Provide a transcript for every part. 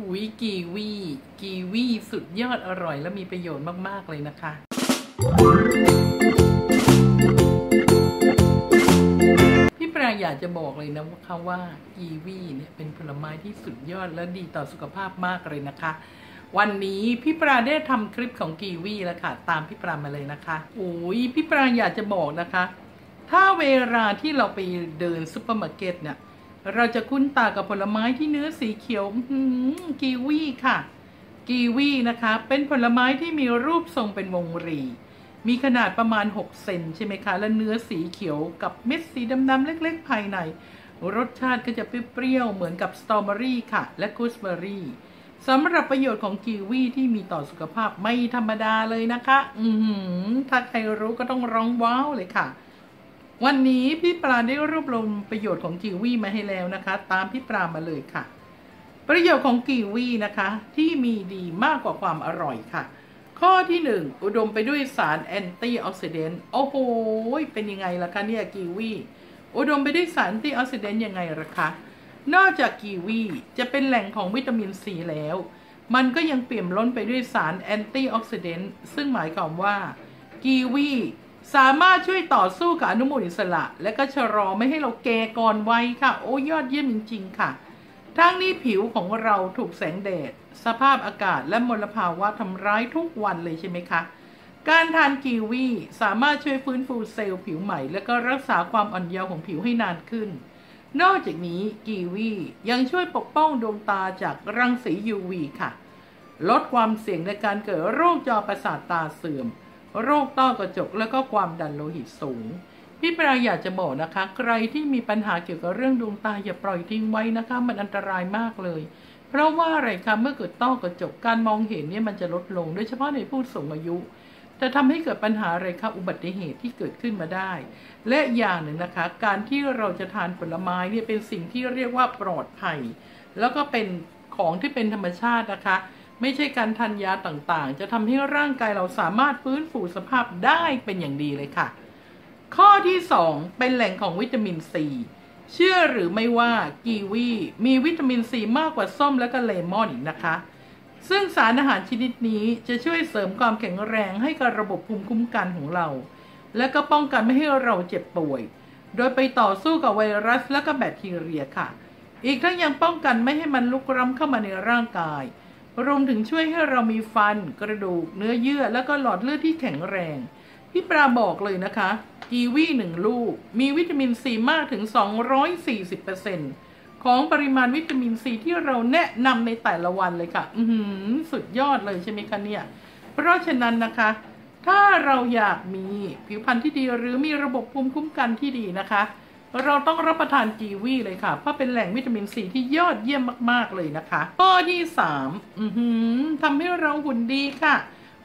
หุยกีวีกีวีสุดยอดอร่อยและมีประโยชน์มาก ๆ เลยนะคะ พี่ปลาอยากจะบอกเลยนะว่าค่ะว่ากีวีเนี่ยเป็นผลไม้ที่สุดยอดและดีต่อสุขภาพมากเลยนะคะ วันนี้พี่ปลาได้ทำคลิปของกีวีแล้วค่ะ ตามพี่ปลามาเลยนะคะโอ้ยพี่ปลาอยากจะบอกนะคะ ถ้าเวลาที่เราไปเดินซุปเปอร์มาร์เก็ตเนี่ย เราจะคุ้นตากับผลไม้ที่เนื้อสีเขียวกีวีค่ะ กีวีนะคะ เป็นผลไม้ที่มีรูปทรงเป็นวงรี มีขนาดประมาณ 6 เซนใช่ไหมคะ และเนื้อสีเขียวกับเม็ดสีดำๆเล็ก ๆ ภายใน รสชาติก็จะเปรี้ยวๆเหมือนกับสตรอเบอรี่ค่ะ และกูสเบอรี่สำหรับประโยชน์ของกีวีที่มีต่อสุขภาพไม่ธรรมดาเลยนะคะ อืถ้าใครรู้ก็ต้องร้องว้าวเลยค่ะ วันนี้พี่ปลาได้รวบรวมประโยชน์ของกีวีมาให้แล้วนะคะ ตามพี่ปลามาเลยค่ะ ประโยชน์ของกีวีนะคะ ที่มีดีมากกว่าความอร่อยค่ะ ข้อที่หนึ่งอุดมไปด้วยสาร antioxidant โอ้โหเป็นยังไงล่ะคะเนี่ยกีวีอุดมไปด้วยสาร antioxidant ยังไงล่ะคะนอกจากกีวีจะเป็นแหล่งของวิตามินซีแล้ว มันก็ยังเปี่ยมล้นไปด้วยสาร antioxidant ซึ่งหมายความว่ากีวี สามารถช่วยต่อสู้กับอนุมูลอิสระ และก็ชะลอไม่ให้เราแก่ก่อนวัยค่ะ โอ้ยอดเยี่ยมจริง ๆ ค่ะ ทั้งนี้ผิวของเราถูกแสงแดด สภาพอากาศและมลภาวะทำร้ายทุกวันเลยใช่ไหมคะ การทานกีวีสามารถช่วยฟื้นฟูเซลล์ผิวใหม่ และก็รักษาความอ่อนเยาว์ของผิวให้นานขึ้น นอกจากนี้กีวียังช่วยปกป้องดวงตาจากรังสี UV ค่ะ ลดความเสี่ยงในการเกิดโรคจอประสาทตาเสื่อม โรคต้อกระจกและก็ความดันโลหิตสูง พี่ปราอยากจะบอกนะคะ ใครที่มีปัญหาเกี่ยวกับเรื่องดวงตาอย่าปล่อยทิ้งไว้นะคะ มันอันตรายมากเลย เพราะว่าอะไรคะเมื่อเกิดต้อกระจกการมองเห็นเนี่ยมันจะลดลง โดยเฉพาะในผู้สูงอายุจะทำให้เกิดปัญหาอะไรคะอุบัติเหตุที่เกิดขึ้นมาได้ และอย่างหนึ่งนะคะ การที่เราจะทานผลไม้เนี่ยเป็นสิ่งที่เรียกว่าปลอดภัย แล้วก็เป็นของที่เป็นธรรมชาตินะคะ ไม่ใช่การทานยาต่างๆ จะทำให้ร่างกายเราสามารถฟื้นฟูสภาพได้เป็นอย่างดีเลยค่ะ ข้อที่ 2 เป็นแหล่งของวิตามินซี เชื่อหรือไม่ว่ากีวีมีวิตามินซีมากกว่าส้มและก็เลมอนอีกนะคะ ซึ่งสารอาหารชนิดนี้จะช่วยเสริมความแข็งแรงให้กับระบบภูมิคุ้มกันของเรา และก็ป้องกันไม่ให้เราเจ็บป่วย โดยไปต่อสู้กับไวรัสและก็แบคทีเรียค่ะ อีกทั้งยังป้องกันไม่ให้มันลุกล้ำเข้ามาในร่างกาย รวมถึงช่วยให้เรามีฟัน กระดูก เนื้อเยื่อ และก็หลอดเลือดที่แข็งแรง พี่ปราบอกเลยนะคะ กีวีหนึ่งลูก มีวิตามินซีมากถึง 240%ของปริมาณวิตามินซีที่เราแนะนำในแต่ละวันเลยค่ะ อืสุดยอดเลยใช่ไหมคะเนี่ย เพราะฉะนั้นนะคะ ถ้าเราอยากมีผิวพรรณที่ดีหรือมีระบบภูมิคุ้มกันที่ดีนะคะ เราต้องรับประทานกีวีเลยค่ะ เพราะเป็นแหล่งวิตามินซีที่ยอดเยี่ยมมากๆเลยนะคะ ข้อที่สามทำให้เราหุ่นดีค่ะ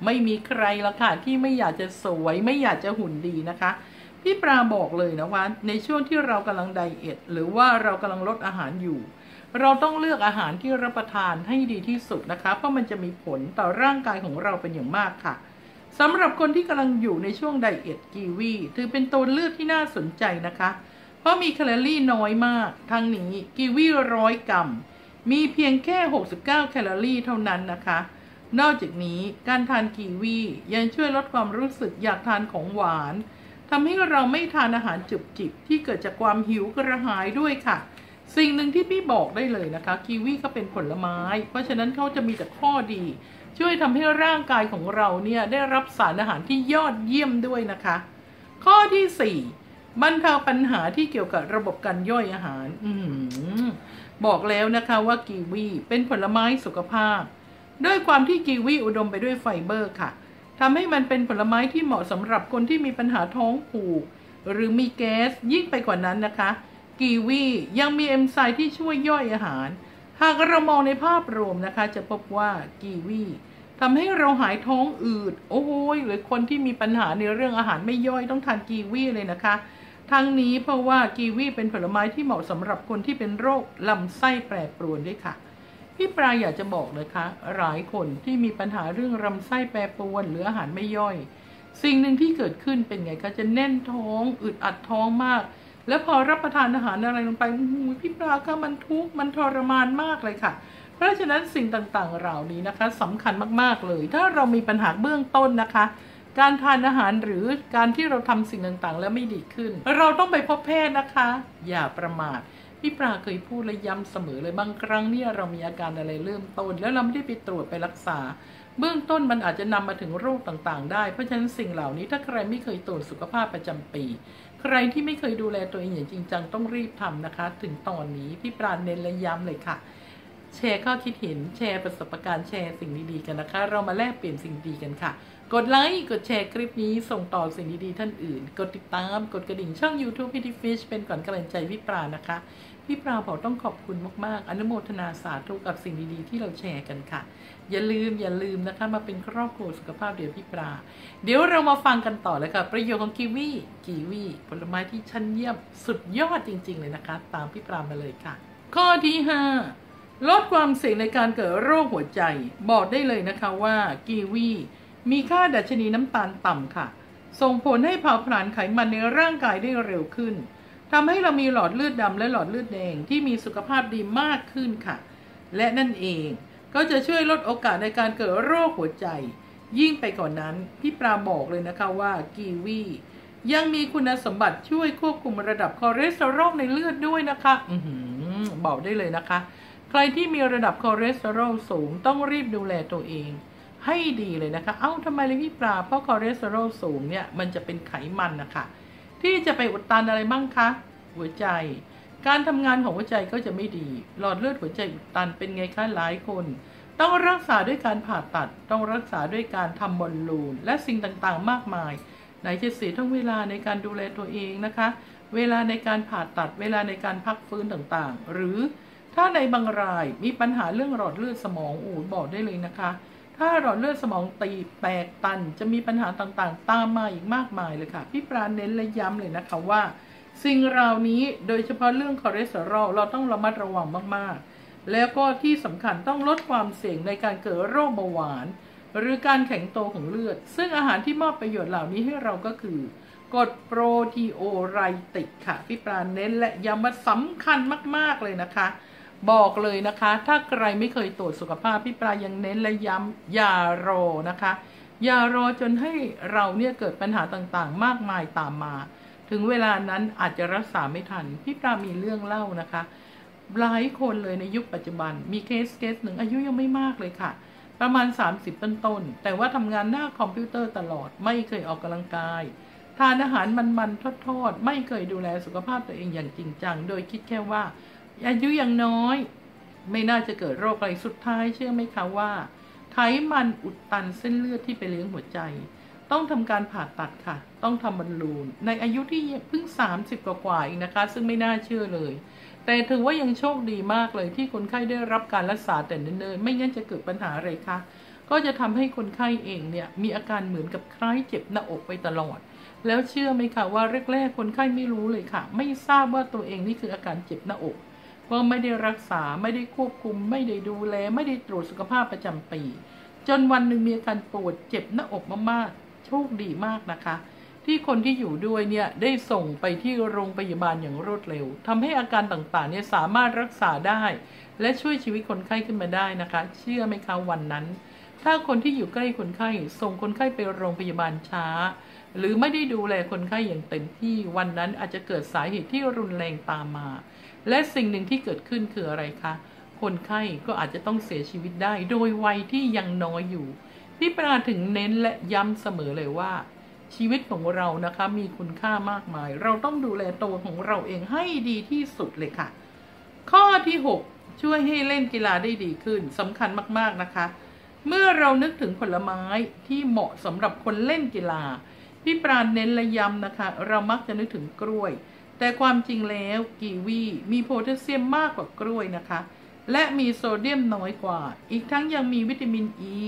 ไม่มีใครละค่ะ ที่ไม่อยากจะสวย ไม่อยากจะหุ่นดีนะคะพี่ปราบอกเลยนะว่าในช่วงที่เรากำลังไดเอทหรือว่าเรากำลังลดอาหารอยู่ เราต้องเลือกอาหารที่รับประทานให้ดีที่สุดนะคะ เพราะมันจะมีผลต่อร่างกายของเราเป็นอย่างมากค่ะสำหรับคนที่กำลังอยู่ในช่วงไดเอทกีวีถือเป็นตัวเลือกที่น่าสนใจนะคะ เพราะมีแคลอรี่น้อยมากทั้งนี้กีวีร้อยกรัม มีเพียงแค่ 69 แคลอรี่เท่านั้นนะคะ นอกจากนี้การทานกีวียังช่วยลดความรู้สึกอยากทานของหวานทำให้เราไม่ทานอาหารจุบจิบที่เกิดจากความหิวกระหายด้วยค่ะ สิ่งหนึ่งที่พี่บอกได้เลยนะคะกีวีก็เป็นผลไม้ เพราะฉะนั้นเขาจะมีแต่ข้อดี ช่วยทำให้ร่างกายของเราเนี่ยได้รับสารอาหารที่ยอดเยี่ยมด้วยนะคะ ข้อที่ 4 บรรเทาปัญหาที่เกี่ยวกับระบบการย่อยอาหาร อืบอกแล้วนะคะว่ากีวีเป็นผลไม้สุขภาพ ด้วยความที่กีวีอุดมไปด้วยไฟเบอร์ค่ะทำให้มันเป็นผลไม้ที่เหมาะสำหรับคนที่มีปัญหาท้องผูก หรือมีแก๊สยิ่งไปกว่านั้นนะคะ กีวียังมีเอนไซม์ที่ช่วยย่อยอาหาร หากเรามองในภาพรวมนะคะ จะพบว่ากีวีทำให้เราหายท้องอืด โอ้ยหรือคนที่มีปัญหาในเรื่องอาหารไม่ย่อยต้องทานกีวีเลยนะคะ ทั้งนี้เพราะว่ากีวีเป็นผลไม้ที่เหมาะสำหรับคนที่เป็นโรคลำไส้แปรปรวนด้วยค่ะ พี่ปลาอยากจะบอกนะคะหลายคนที่มีปัญหาเรื่องลำไส้แปรปรวนหรืออาหารไม่ย่อย สิ่งหนึ่งที่เกิดขึ้นเป็นไงคะจะแน่นท้องอึดอัดท้องมาก แล้วพอรับประทานอาหารอะไรลงไปพี่ปลาคะมันทุกข์มันทรมานมากเลยค่ะ เพราะฉะนั้นสิ่งต่างๆเหล่านี้นะคะสำคัญมากๆเลย ถ้าเรามีปัญหาเบื้องต้นนะคะ การทานอาหารหรือการที่เราทำสิ่งต่างๆ แล้วไม่ดีขึ้น เราต้องไปพบแพทย์นะคะ อย่าประมาทพี่ปลาเคยพูดและย้ำเสมอเลยบางครั้งเนี่ยเรามีอาการอะไรเริ่มต้น แล้วเราไม่ได้ไปตรวจไปรักษา เบื้องต้นมันอาจจะนำมาถึงโรคต่างๆ ได้ เพราะฉะนั้นสิ่งเหล่านี้ถ้าใครไม่เคยตรวจสุขภาพประจำปี ใครที่ไม่เคยดูแลตัวเองอย่างจริงจังต้องรีบทำนะคะ ถึงตอนนี้พี่ปราเน้นและย้ำเลยค่ะ แชร์ข้อคิดเห็นแชร์ประสบการณ์แชร์สิ่งดีๆกันนะคะ เรามาแลกเปลี่ยนสิ่งดีกันค่ะ กดไลค์กดแชร์คลิปนี้ส่งต่อสิ่งดีๆท่านอื่น กดติดตามกดกระดิ่งช่อง YouTube พี่ทิฟิชเป็นก่อนกำลังใจพี่ปรานะคะ พี่ปราบอกต้องขอบคุณมากๆ อนุโมทนาสาธุกับสิ่งดีๆ ที่เราแชร์กันค่ะ อย่าลืมอย่าลืมนะคะมาเป็นครอบครัวสุขภาพเดี๋ยวพี่ปรา เดี๋ยวเรามาฟังกันต่อเลยค่ะ ประโยชน์ของกีวีกีวีผลไม้ที่ชั้นเยี่ยมสุดยอดจริง ๆ เลยนะคะ ตามพี่ปรามาเลยค่ะ ข้อที่5 ลดความเสี่ยงในการเกิดโรคหัวใจ บอกได้เลยนะคะว่ากีวีมีค่าดัชนีน้ำตาลต่ำค่ะ ส่งผลให้เผาผลาญไขมันในร่างกายได้เร็วขึ้นทำให้เรามีหลอดเลือดดำและหลอดเลือดแดงที่มีสุขภาพดีมากขึ้นค่ะ และนั่นเองก็จะช่วยลดโอกาสในการเกิดโรคหัวใจ ยิ่งไปกว่านั้น พี่ปลาบอกเลยนะคะว่ากีวียังมีคุณสมบัติช่วยควบคุมระดับคอเลสเตอรอลในเลือดด้วยนะคะ อือหือบอกได้เลยนะคะ ใครที่มีระดับคอเลสเตอรอลสูงต้องรีบดูแลตัวเอง ให้ดีเลยนะคะ เอ้าทำไมล่ะพี่ปลา เพราะคอเลสเตอรอลสูงเนี่ยมันจะเป็นไขมันนะคะที่จะไปอุดตันอะไรบ้างคะ หัวใจ การทำงานของหัวใจก็จะไม่ดี หลอดเลือดหัวใจอุดตันเป็นไงคะหลายคน ต้องรักษาด้วยการผ่าตัด ต้องรักษาด้วยการทำบอลลูน และสิ่งต่างๆ มากมาย ไหนจะเสียทั้งเวลาในการดูแลตัวเองนะคะ เวลาในการผ่าตัด เวลาในการพักฟื้นต่างๆ หรือ ถ้าในบางรายมีปัญหาเรื่องหลอดเลือดสมองอูดบอกได้เลยนะคะ ถ้าหลอดเลือดสมองตีแตกตัน จะมีปัญหาต่างๆ ตามมาอีกมากมายเลยค่ะ พี่ปราณเน้นและย้ำเลยนะคะว่า สิ่งเหล่านี้โดยเฉพาะเรื่องคอเลสเตอรอลเราต้องระมัดระวังมากๆ แล้วก็ที่สำคัญต้องลดความเสี่ยงในการเกิดโรคเบาหวาน หรือการแข็งโตของเลือด ซึ่งอาหารที่มอบประโยชน์เหล่านี้ให้เราก็คือกรดโปรตีโอไรติกค่ะพี่ปราณเน้นและย้ำว่าสำคัญมากๆเลยนะคะ บอกเลยนะคะ ถ้าใครไม่เคยตรวจสุขภาพพี่ปลายังเน้นและย้ำอย่ารอนะคะ อย่ารอจนให้เราเนี่ยเกิดปัญหาต่างๆ มากมายตามมา ถึงเวลานั้นอาจจะรักษาไม่ทัน พี่ปลามีเรื่องเล่านะคะ หลายคนเลยในยุคปัจจุบัน มีเคสเคสหนึ่งอายุยังไม่มากเลยค่ะ ประมาณ 30 ต้นๆแต่ว่าทำงานหน้าคอมพิวเตอร์ตลอดไม่เคยออกกำลังกายทานอาหารมันๆทอดๆ ไม่เคยดูแลสุขภาพตัวเองอย่างจริงจัง โดยคิดแค่ว่า อายุยังน้อย ไม่น่าจะเกิดโรคอะไรสุดท้ายเชื่อไหมคะว่า ไขมันอุดตันเส้นเลือดที่ไปเลี้ยงหัวใจ ต้องทำการผ่าตัดค่ะ ต้องทำบอลลูน ในอายุที่เพิ่ง 30 กว่าๆเองนะคะ ซึ่งไม่น่าเชื่อเลย แต่ถือว่ายังโชคดีมากเลยที่คนไข้ได้รับการรักษาแต่เนิ่นๆไม่งั้นจะเกิดปัญหาอะไรคะก็จะทำให้คนไข้เองเนี่ยมีอาการเหมือนกับคล้ายเจ็บหน้าอกไปตลอด แล้วเชื่อไหมคะว่าแรกๆคนไข้ไม่รู้เลยค่ะ ไม่ทราบว่าตัวเองนี่คืออาการเจ็บหน้าอก ก็ไม่ได้รักษาไม่ได้ควบคุม ไม่ได้ดูแล ไม่ได้ตรวจสุขภาพประจำปี จนวันหนึ่งมีอาการปวดเจ็บหน้าอกมากๆโชคดีมากนะคะ ที่คนที่อยู่ด้วยเนี่ยได้ส่งไปที่โรงพยาบาลอย่างรวดเร็วทำให้อาการต่างๆเนี่ยสามารถรักษาได้ และช่วยชีวิตคนไข้ขึ้นมาได้นะคะ เชื่อไหมคะวันนั้น ถ้าคนที่อยู่ใกล้คนไข้ส่งคนไข้ไปโรงพยาบาลช้า หรือไม่ได้ดูแลคนไข้อย่างเต็มที่วันนั้นอาจจะเกิดสาเหตุที่รุนแรงตามมา และสิ่งหนึ่งที่เกิดขึ้นคืออะไรคะ คนไข้ก็อาจจะต้องเสียชีวิตได้ โดยวัยที่ยังน้อยอยู่ พี่ปราถึงเน้นและย้ำเสมอเลยว่า ชีวิตของเรานะคะมีคุณค่ามากมาย เราต้องดูแลตัวของเราเองให้ดีที่สุดเลยค่ะ ข้อที่ 6 ช่วยให้เล่นกีฬาได้ดีขึ้นสำคัญมากๆนะคะ เมื่อเรานึกถึงผลไม้ที่เหมาะสำหรับคนเล่นกีฬาพี่ปราณเน้นและย้ำนะคะ เรามักจะนึกถึงกล้วย แต่ความจริงแล้วกีวีมีโพแทสเซียมมากกว่ากล้วยนะคะ และมีโซเดียมน้อยกว่า อีกทั้งยังมีวิตามินอี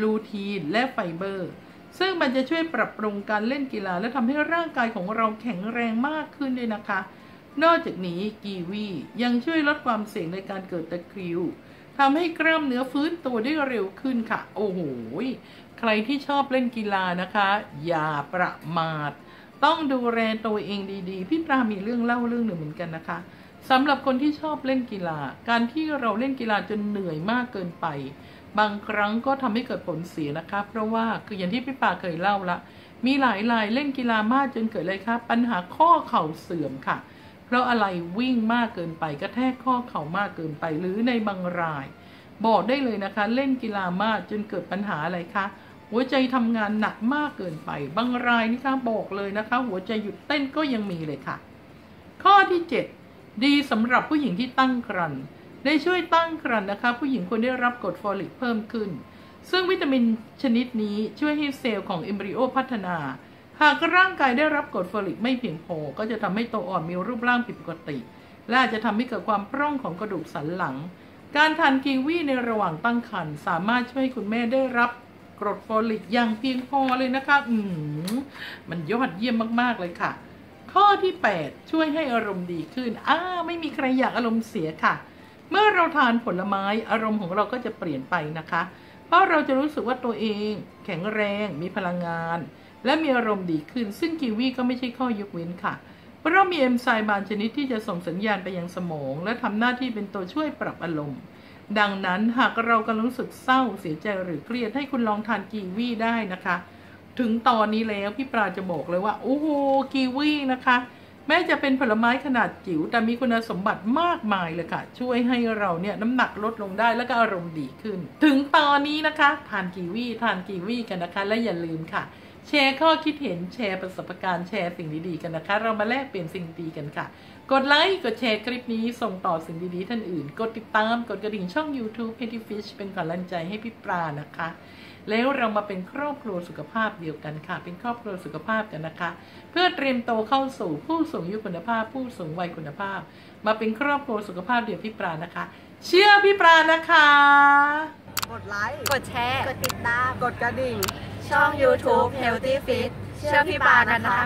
ลูทีน และไฟเบอร์ ซึ่งมันจะช่วยปรับปรุงการเล่นกีฬา และทำให้ร่างกายของเราแข็งแรงมากขึ้นด้วยนะคะ นอกจากนี้กีวียังช่วยลดความเสี่ยงในการเกิดตะคริวทำให้กล้ามเนื้อฟื้นตัวได้เร็วขึ้นค่ะ โอ้โห ใครที่ชอบเล่นกีฬานะคะ อย่าประมาท ต้องดูแลตัวเองดีๆ พี่ปรามีเรื่องเล่าเรื่องหนึ่งเหมือนกันนะคะสำหรับคนที่ชอบเล่นกีฬา การที่เราเล่นกีฬาจนเหนื่อยมากเกินไป บางครั้งก็ทำให้เกิดผลเสียนะคะ เพราะว่าคืออย่างที่พี่ปาเคยเล่าละมีหลายรายเล่นกีฬามากจนเกิดอะไรคะปัญหาข้อเข่าเสื่อมค่ะ เพราะอะไรวิ่งมากเกินไปกระแทกข้อเข่ามากเกินไปหรือในบางราย บอกได้เลยนะคะ เล่นกีฬามากจนเกิดปัญหาอะไรคะ หัวใจทำงานหนักมากเกินไป บางรายนี่คะบอกเลยนะคะ หัวใจหยุดเต้นก็ยังมีเลยค่ะ ข้อที่ 7 ดีสำหรับผู้หญิงที่ตั้งครรภ์ได้ช่วยตั้งครรภ์นะคะ ผู้หญิงควรได้รับกรดฟอลิกเพิ่มขึ้น ซึ่งวิตามินชนิดนี้ช่วยให้เซลล์ของเอมบริโอพัฒนา หากร่างกายได้รับกรดฟอลิกไม่เพียงพอ ก็จะทำให้ตัวอ่อนมีรูปร่างผิดปกติ และอาจจะทำให้เกิดความพร่องของกระดูกสันหลัง การทานกีวีในระหว่างตั้งครรภ์สามารถช่วยให้คุณแม่ได้รับ กรดฟอลิกอย่างเพียงพอเลยนะคะ อืมมันยอดเยี่ยมมากๆเลยค่ะ ข้อที่ 8 ช่วยให้อารมณ์ดีขึ้น อ้าไม่มีใครอยากอารมณ์เสียค่ะ เมื่อเราทานผลไม้อารมณ์ของเราก็จะเปลี่ยนไปนะคะ เพราะเราจะรู้สึกว่าตัวเอง แข็งแรงมีพลังงาน และมีอารมณ์ดีขึ้น ซึ่งกีวีก็ไม่ใช่ข้อยกเว้นค่ะเพราะมีเอนไซม์บางชนิดที่จะส่งสัญญาณไปยังสมอง และทำหน้าที่เป็นตัวช่วยปรับอารมณ์ ดังนั้นหากเรากำลังรู้สึกเศร้าเสียใจหรือเครียดให้คุณลองทานกีวีได้นะคะ ถึงตอนนี้แล้วพี่ปราจะบอกเลยว่า โอ้โหกีวีนะคะ แม้จะเป็นผลไม้ขนาดจิ๋วแต่มีคุณสมบัติมากมายเลยค่ะ ช่วยให้เราเนี่ยน้ำหนักลดลงได้แล้วก็อารมณ์ดีขึ้น ถึงตอนนี้นะคะ ทานกีวีทานกีวีกันนะคะ และอย่าลืมค่ะ แชร์ข้อคิดเห็นแชร์ประสบการณ์แชร์สิ่งดีๆกันนะคะ เรามาแลกเปลี่ยนสิ่งดีกันค่ะ กดไลค์กดแชร์คลิปนี้ส่งต่อสิ่งดีๆท่านอื่น กดติดตามกดกระดิ่งช่อง YouTube p e t t y Fish เป็นกำลังใจให้พี่ปลานะคะ แล้วเรามาเป็นครอบครัวสุขภาพเดียวกันค่ะ เป็นครอบครัวสุขภาพกันนะคะ เพื่อเตรียมโตเข้าสู่ผู้สูงอายุคุณภาพ ผู้สูงวัยคุณภาพ มาเป็นครอบครัวสุขภาพเดียวพี่ปลานะคะ เชื่อพี่ปลานะคะ กดไลค์กดแชร์ กดติดตาม กดกระดิ่ง ช่อง YouTube Healthy Fit เชื่อพี่ปานะคะ